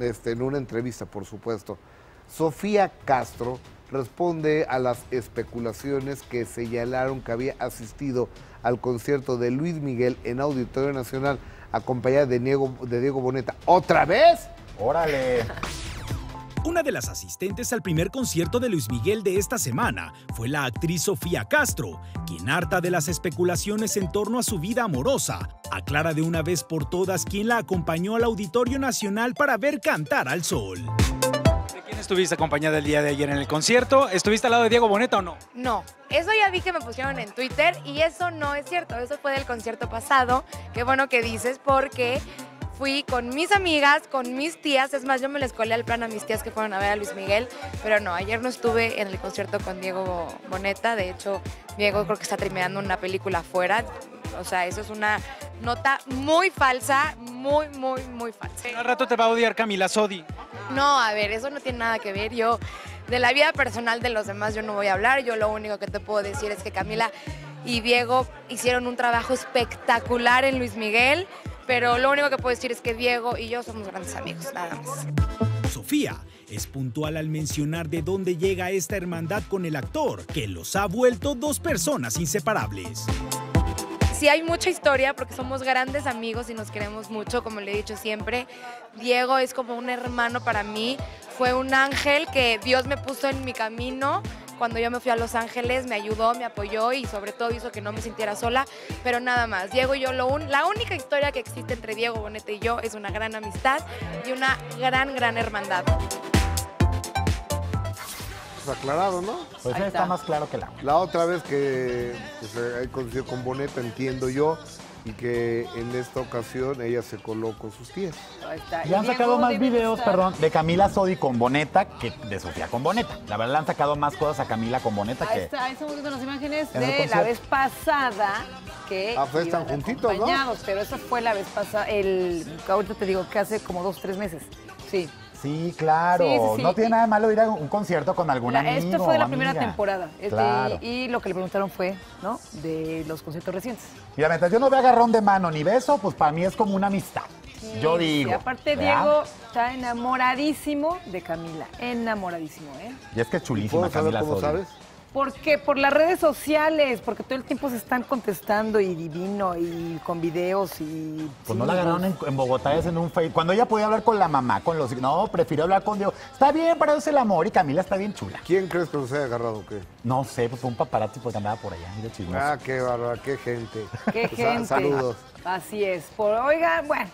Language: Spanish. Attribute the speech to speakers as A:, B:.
A: este, en una entrevista, por supuesto. Sofía Castro responde a las especulaciones que señalaron que había asistido al concierto de Luis Miguel en Auditorio Nacional acompañada de Diego, de Diego Boneta. ¿Otra vez?
B: Órale.
C: Una de las asistentes al primer concierto de Luis Miguel de esta semana fue la actriz Sofía Castro, quien harta de las especulaciones en torno a su vida amorosa, aclara de una vez por todas quién la acompañó al Auditorio Nacional para ver cantar al sol.
D: ¿De quién estuviste acompañada el día de ayer en el concierto? ¿Estuviste al lado de Diego Boneta o no?
E: No, eso ya vi que me pusieron en Twitter y eso no es cierto. Eso fue del concierto pasado. Qué bueno que dices porque fui con mis amigas, con mis tías. Es más, yo me les colé al plan a mis tías que fueron a ver a Luis Miguel. Pero no, ayer no estuve en el concierto con Diego Boneta. De hecho, Diego creo que está terminando una película afuera. O sea, eso es una nota muy falsa, muy, muy, muy falsa.
D: Al rato te va a odiar Camila Sodi.
E: No, a ver, eso no tiene nada que ver. Yo, de la vida personal de los demás, yo no voy a hablar. Yo lo único que te puedo decir es que Camila y Diego hicieron un trabajo espectacular en Luis Miguel. Pero lo único que puedo decir es que Diego y yo somos grandes amigos, nada más.
C: Sofía es puntual al mencionar de dónde llega esta hermandad con el actor, que los ha vuelto dos personas inseparables.
E: Sí hay mucha historia porque somos grandes amigos y nos queremos mucho, como le he dicho siempre. Diego es como un hermano para mí, fue un ángel que Dios me puso en mi camino cuando yo me fui a Los Ángeles, me ayudó, me apoyó y sobre todo hizo que no me sintiera sola, pero nada más. Diego y yo, lo un, la única historia que existe entre Diego Bonete y yo es una gran amistad y una gran, gran hermandad.
A: Pues aclarado, ¿no?
B: Pues está. está. más claro que la.
A: La otra vez que pues, hay coincidido con Boneta, entiendo yo, y que en esta ocasión ella se coló con sus tías.
B: Ahí está. Y han sacado más videos, perdón, de Camila Sodi con Boneta que de Sofía con Boneta. La verdad, le han sacado más cosas a Camila con Boneta
F: Ahí
B: que.
F: está, ahí estamos viendo las imágenes de la vez pasada que.
A: Ah, pues están juntitos, ¿no?
F: Pero esa fue la vez pasada, el. Ahorita te digo que hace como dos, tres meses. Sí.
B: Sí, claro. Sí, sí, sí. No tiene nada de malo ir a un concierto con algún amigo.
F: Esto fue de la primera temporada. Claro. y, y, lo que le preguntaron fue, ¿no? De los conciertos recientes.
B: Mira, mientras yo no veo agarrón de mano ni beso, pues para mí es como una amistad. yo digo.
F: Y aparte, ¿verdad? Diego está enamoradísimo de Camila. Enamoradísimo, ¿eh?
B: Y es que es chulísima Camila
A: cómo sabes?
F: Porque por las redes sociales, porque todo el tiempo se están contestando y divino y con videos y...
B: Pues sí, no la agarraron en, en, Bogotá, es en un Facebook. Cuando ella podía hablar con la mamá, con los... No, prefirió hablar con Dios. Está bien, para eso es el amor y Camila está bien chula.
A: ¿Quién crees que los haya agarrado o qué?
B: No sé, pues fue un paparazzi porque andaba por allá, mira chismoso.
A: Ah, qué bárbaro, qué gente.
F: Qué gente.
A: Saludos.
F: Así es. Por, oiga, bueno.